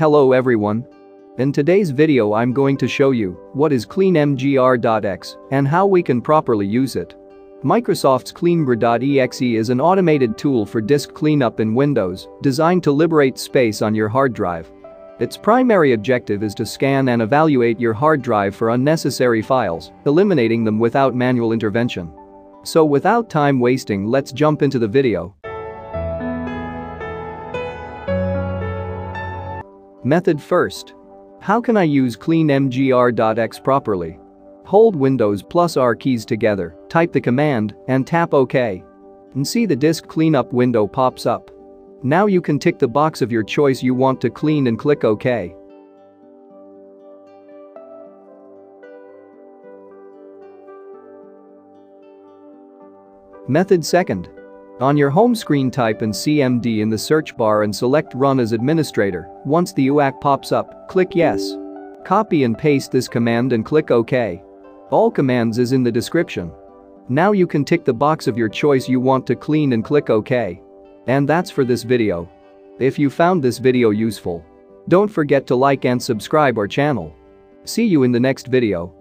Hello everyone. In today's video I'm going to show you what is CleanMGR.exe and how we can properly use it. Microsoft's CleanMGR.exe is an automated tool for disk cleanup in Windows designed to liberate space on your hard drive. Its primary objective is to scan and evaluate your hard drive for unnecessary files, eliminating them without manual intervention. So without time wasting let's jump into the video. Method first. How can I use cleanmgr.exe properly? Hold Windows plus R keys together, type the command, and tap OK. And see the disk cleanup window pops up. Now you can tick the box of your choice you want to clean and click OK. Method second. On your home screen type in CMD in the search bar and select Run as administrator. Once the UAC pops up, click Yes. Copy and paste this command and click OK. All commands is in the description. Now you can tick the box of your choice you want to clean and click OK. And that's for this video. If you found this video useful, don't forget to like and subscribe our channel. See you in the next video.